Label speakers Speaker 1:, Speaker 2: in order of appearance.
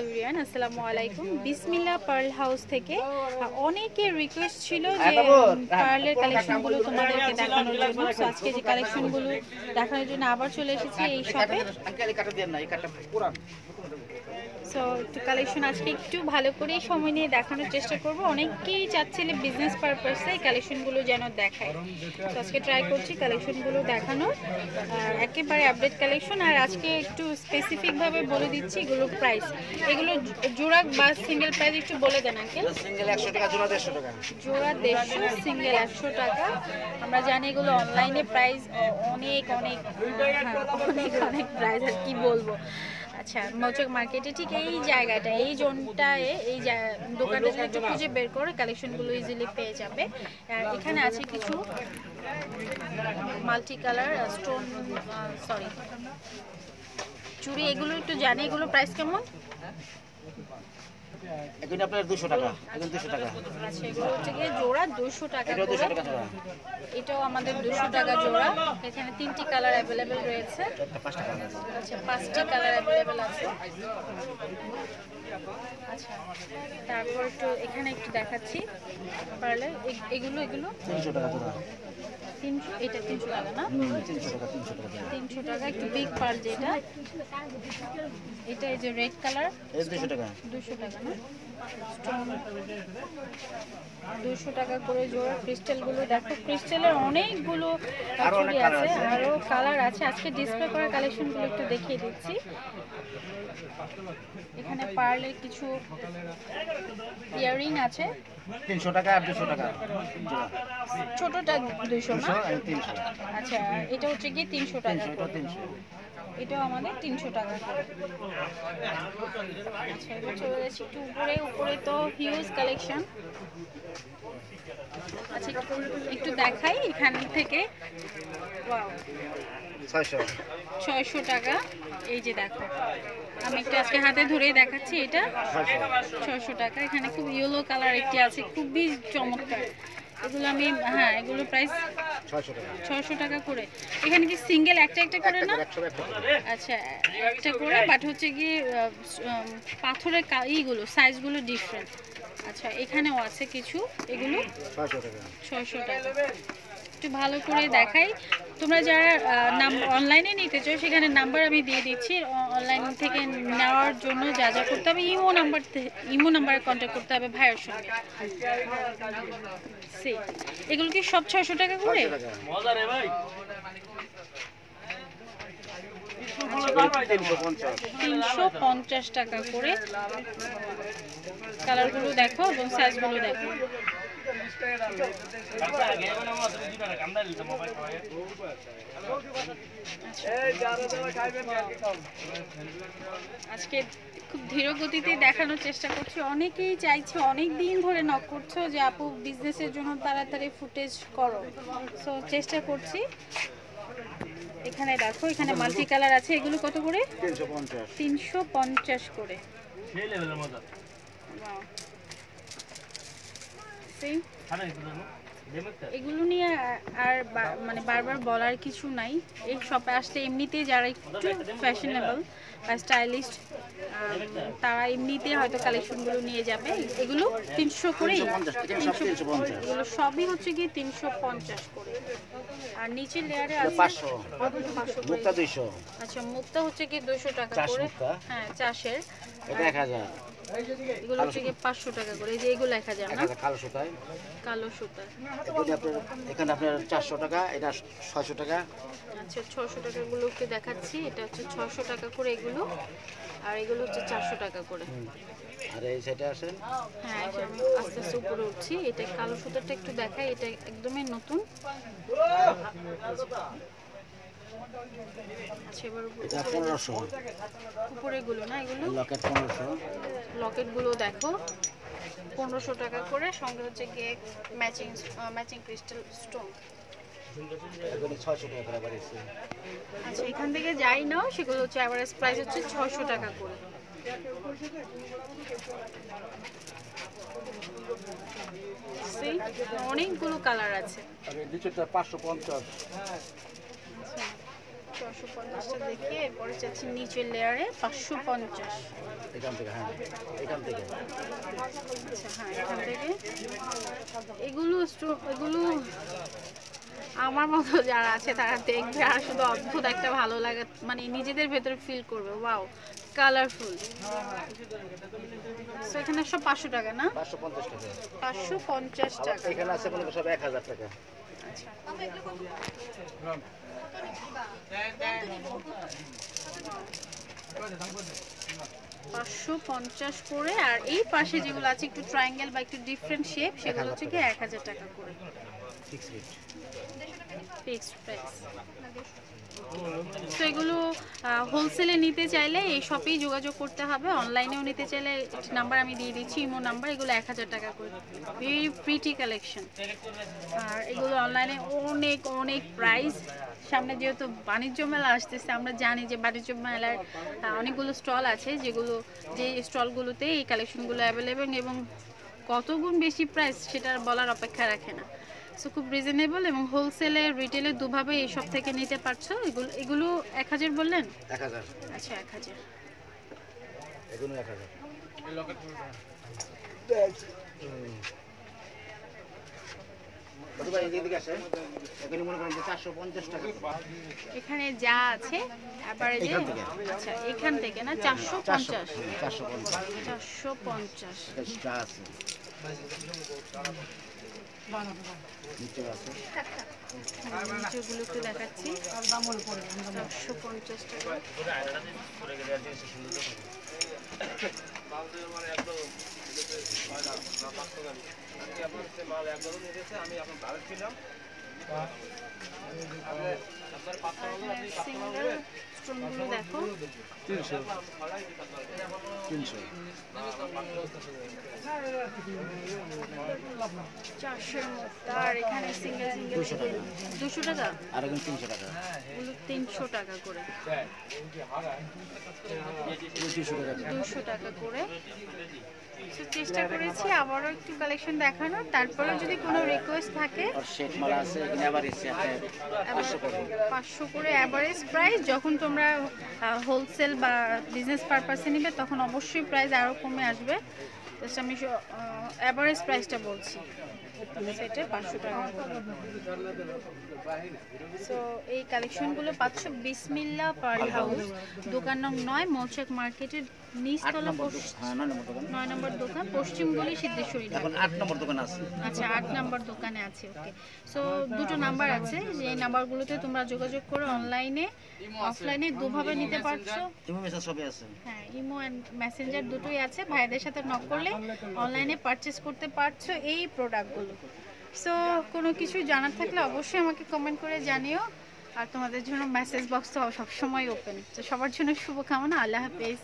Speaker 1: Everyone আসসালামু আলাইকুম। বিসমিল্লা pearl house থেকে অনেকের রিকোয়েস্ট ছিল যে পার্লের কালেকশনগুলো তোমাদেরকে দেখানোর জন্য। সো আজকে যে কালেকশনগুলো দেখানোর জন্য আবার চলে এসেছি এই শপে সো একটু কালেকশন আজকে একটু ভালো করে সময় নিয়ে দেখানোর চেষ্টা করব। অনেকেই চাচ্ছিলে বিজনেস পারপাসে এই কালেকশনগুলো যেন দেখায়। তো আজকে ট্রাই করছি কালেকশনগুলো দেখানোর। আর একেবারে আপডেট কালেকশন আর আজকে একটু স্পেসিফিকভাবে বলে দিচ্ছি এগুলোর প্রাইস এগুলো জোড়া বা সিঙ্গেল প্রাইস একটু বলে দেন আঙ্কেল
Speaker 2: সিঙ্গেল একশো টাকা জোড়া দেড়শো টাকা।
Speaker 1: জোড়া দেড়শো সিঙ্গেল একশো টাকা। আমরা জানি এগুলো অনলাইনে প্রাইস অনেক অনেক হ্যাঁ, অনেক অনেক প্রাইস আর কি বলব। আচ্ছা মৌচক মার্কেটে ঠিক এই জায়গাটা, এই জোনটায়, এই দোকানটা যদি একটু খুঁজে বের করে কালেকশনগুলো ইজিলি পেয়ে যাবে। এখানে আছে কিছু মাল্টি কালার স্টোন সরি চুড়ি, এগুলো একটু জানি এগুলো প্রাইস কেমন?
Speaker 2: এখন আপনার দুশো টাকা এখন দুশো টাকা।
Speaker 1: আচ্ছা এগুলো হচ্ছে গিয়ে জোড়া দুশো টাকা
Speaker 2: এটাও দুশো টাকা জোড়া।
Speaker 1: এটাও আমাদের দুশো টাকা জোড়া। এখানে তিনটি কালার অ্যাভেলেবেল রয়েছে।
Speaker 2: একটা পাঁচ টাকা
Speaker 1: আচ্ছা পাঁচটি কালার অ্যাভেলেবেল আছে। আচ্ছা তারপর একটু এখানে একটু দেখাচ্ছি। পারলে এগুলো এগুলো?
Speaker 2: তিনশো টাকা জোড়া।
Speaker 1: তিনশো এটা তিনশো টাকা না?
Speaker 2: তিনশো
Speaker 1: একটু বিগ পার্ল যেটা। এটা এই যে রেড কালার
Speaker 2: দুশো টাকা।
Speaker 1: দুশো টাকা না? দুশো টাকা করে জোড়া ক্রিস্টালগুলো দেখো ক্রিস্টালের অনেকগুলো চুড়ি আছে। আরও কালার আছে। আজকে ডিসপ্লে করা কালেকশনগুলো একটু দেখিয়ে দিচ্ছি। এখানে পার্লের কিছু ইয়াররিং আছে।
Speaker 2: তিনশো টাকা আর দুশো টাকা।
Speaker 1: ছোটটা দুইশো না?
Speaker 2: তিনশো।
Speaker 1: আচ্ছা এটা হচ্ছে গিয়ে তিনশো টাকা
Speaker 2: তিনশো এটা তিনশো।
Speaker 1: এটাও আমাদের তিনশো টাকা করে। আচ্ছা এবার চলে যাচ্ছি একটু উপরে। উপরে তো হিউজ কালেকশন আচ্ছা একটু- দেখাই এখান থেকে।
Speaker 2: ছয়শো।
Speaker 1: টাকা। এই যে দেখো আমি একটু আজকে হাতে ধরেই দেখাচ্ছি এটা।
Speaker 2: ছয়শো।
Speaker 1: টাকা। এখানে খুব ইয়েলো কালার একটি আছে খুবই চমৎকার। এগুলো আমি হ্যাঁ এগুলো প্রাইস
Speaker 2: ছয়শো টাকা।
Speaker 1: করে। এখানে কি সিঙ্গেল একটা একটা করে না। আচ্ছা একটা করে বাট হচ্ছে কি পাথরের ইগুলো সাইজগুলো ডিফারেন্ট আচ্ছা এখানেও আছে কিছু এগুলো
Speaker 2: ছয়শো টাকা।
Speaker 1: একটু ভালো করে দেখাই। তোমরা যারা নাম অনলাইনে নিতে চাও, সেখানে নাম্বার আমি দিয়ে দিচ্ছি। অনলাইন থেকে নেওয়ার জন্য যা যা করতে হবে, ইমো নাম্বার ইমো নাম্বারে কন্ট্যাক্ট করতে হবে ভাইয়ের সঙ্গে। সেই এগুলো কি সব ছয়শো টাকা করে?
Speaker 2: তিনশো পঞ্চাশ
Speaker 1: টাকা করে। কালারগুলো দেখো এবং সাইজগুলো দেখো। আজকে খুব ধীর গতিতে দেখানোর চেষ্টা করছি। অনেকেই চাইছে অনেক দিন ধরে নক করছ যে আপু বিজনেসের জন্য তাড়াতাড়ি ফুটেজ করো। সো চেষ্টা করছি। এখানে দেখো এখানে মাল্টি কালার আছে। এগুলো কত করে?
Speaker 2: তিনশো পঞ্চাশ
Speaker 1: করে. See? এগুলো নিয়ে আর- মানে বারবার বলার কিছু নাই। এই শপে আসলে এমনিতেই যারা একটু ফ্যাশনেবল বা স্টাইলিস্ট তারা এমনিতে হয়তো কালেকশনগুলো নিয়ে যাবে। এগুলো তিনশো করেই।
Speaker 2: 350, এখানে সব 350
Speaker 1: এগুলো সবই হচ্ছে গিয়ে তিনশো পঞ্চাশ করে। আর নিচের লেয়ারে আছে আচ্ছা মুক্তা হচ্ছে গিয়ে দুশো টাকা করে। হ্যাঁ চাষের
Speaker 2: এটা এক হাজার।
Speaker 1: এগুলো হচ্ছে পাঁচশো টাকা করে। এই যে এগুলো এক হাজার
Speaker 2: এক
Speaker 1: না
Speaker 2: কালো সুতায়
Speaker 1: কালো সুতা।
Speaker 2: আপনার এখানে আপনার চারশো টাকা এটা ছয়শো টাকা।
Speaker 1: আচ্ছা ছশো টাকাগুলোকে দেখাচ্ছি। এটা হচ্ছে ছশো টাকা করে এগুলো আর এগুলো হচ্ছে চারশো টাকা করে।
Speaker 2: আর এই আসেন
Speaker 1: হ্যাঁ আমি আস্তে আস্তে উপরে উঠছি। এটা কালো সুতাটা একটু দেখাই এটা একদমই নতুন।
Speaker 2: এটা পনেরোশো।
Speaker 1: উপরে গুলো না এগুলো?
Speaker 2: লকেট পনেরোশো।
Speaker 1: লকেটগুলো দেখো পনেরোশো টাকা করে সঙ্গে হচ্ছে গিয়ে ম্যাচিং ম্যাচিং ক্রিস্টাল স্টোন। আচ্ছা এখান থেকে যাই নাও সেগুলো হচ্ছে অ্যাভারেজ প্রাইস হচ্ছে ছশো টাকা করে? অনেকগুলো কালার আছে।
Speaker 2: পাঁচশো পঞ্চাশ।
Speaker 1: ছশো পঞ্চাশটা দেখিয়ে এরপরে চাচ্ছি নিচের লেয়ারে পাঁচশো পঞ্চাশ।
Speaker 2: এখান থেকে হ্যাঁ এখান থেকে।
Speaker 1: আচ্ছা হ্যাঁ এখান থেকে। এগুলো আমার মতো যারা আছে তারা দেখবে আর শুধু অদ্ভুত একটা ভালো লাগা মানে নিজেদের ভেতরে ফিল করবে। ওয়াও কালারফুল সো এখানে সব পাঁচশো টাকা না?
Speaker 2: পাঁচশো পঞ্চাশ টাকা।
Speaker 1: পাঁচশো পঞ্চাশ টাকা।
Speaker 2: এখানে আছে সব এক হাজার টাকা।
Speaker 1: আচ্ছা। পাঁচশো পঞ্চাশ করে, আর এই পাশে যেগুলো আছে একটু ট্রায়াঙ্গেল বা একটু ডিফারেন্ট শেপ সেগুলো হচ্ছে কি এক হাজার টাকা করে। তো এগুলো হোলসেলে নিতে চাইলে এই শপেই যোগাযোগ করতে হবে অনলাইনেও নিতে চাইলে নাম্বার আমি দিয়ে দিচ্ছি ইমো নাম্বার এগুলো এক হাজার টাকা করে। ভেরি প্রিটি কালেকশন আর এগুলো অনলাইনে অনেক অনেক প্রাইস সামনে যেহেতু বাণিজ্য মেলা আসতেছে আমরা জানি যে বাণিজ্য মেলার অনেকগুলো স্টল আছে যেগুলো যে স্টলগুলোতে এই কালেকশনগুলো অ্যাভেলেবেল এবং কত গুণ বেশি প্রাইস সেটা আর বলার অপেক্ষা রাখে না। সো খুব রিজনেবল এবং হোলসেলে রিটেলে দুভাবে এইসব থেকে নিতে পারছ। এগুলো এগুলো এক হাজার বললেন?
Speaker 2: এক হাজার।
Speaker 1: আচ্ছা এক হাজার।
Speaker 2: এগুলো এক হাজার। এখানে যে চারশো পঞ্চাশ টাকা।
Speaker 1: এখানে যা আছে
Speaker 2: তারপরে যে
Speaker 1: আচ্ছা এখান থেকে না? চারশো পঞ্চাশ।
Speaker 2: চারশো পঞ্চাশ।
Speaker 1: চারশো পঞ্চাশ।
Speaker 2: যা আছে নিচে আছে
Speaker 1: নিচেগুলো একটু দেখাচ্ছি চারশো পঞ্চাশ টাকা সিঙ্গেল স্টোনগুলো দেখো।
Speaker 2: তিনশো। তিনশো।
Speaker 1: চারশোর মধ্যে আর এখানে সিঙ্গেল সিঙ্গেল
Speaker 2: দুশো টাকা।
Speaker 1: দুশো টাকা?
Speaker 2: আর এখন তিনশো টাকা।
Speaker 1: তিনশো টাকা করে।
Speaker 2: দুশো টাকা।
Speaker 1: দুশো টাকা করে। So, চেষ্টা করেছি আবারও একটু কালেকশন দেখানোর। তারপরে যদি কোনো রিকোয়েস্ট থাকে
Speaker 2: পাঁচশো করে।
Speaker 1: অ্যাভারেজ প্রাইস যখন তোমরা হোলসেল বা বিজনেস পারপাসে নিবে তখন অবশ্যই প্রাইস আরও কমে আসবে। জাস্ট আমি অ্যাভারেজ প্রাইসটা বলছি। সেটা পাঁচশো টাকা। সো এই কালেকশনগুলো পাচ্ছ বিসমিল্লা পার্টি হাউস দোকান নং নয় মৌচাক মার্কেটের নিচতলা
Speaker 2: নয় নম্বর দোকান।
Speaker 1: নয় নম্বর দোকান পশ্চিম গলি সিদ্ধেশ্বরী
Speaker 2: আট নম্বর দোকান আছে।
Speaker 1: আচ্ছা আট নাম্বার দোকানে আছে ওকে সো দুটো নাম্বার আছে যে নাম্বারগুলোতে তোমরা যোগাযোগ করে অনলাইনে অফলাইনে দুভাবে নিতে পারছ।
Speaker 2: ইমো মেসেজ সবই আছে।
Speaker 1: হ্যাঁ ইমো মেসেঞ্জার দুটোই আছে। ভাইদের সাথে নক করলে অনলাইনে পারচেস করতে পারছ এই প্রোডাক্টগুলো সো কোনো কিছু জানার থাকলে অবশ্যই আমাকে কমেন্ট করে জানিও। আর তোমাদের জন্য মেসেজ বক্স তো সবসময় ওপেন তো সবার জন্য শুভকামনা, আল্লাহ হাফেজ।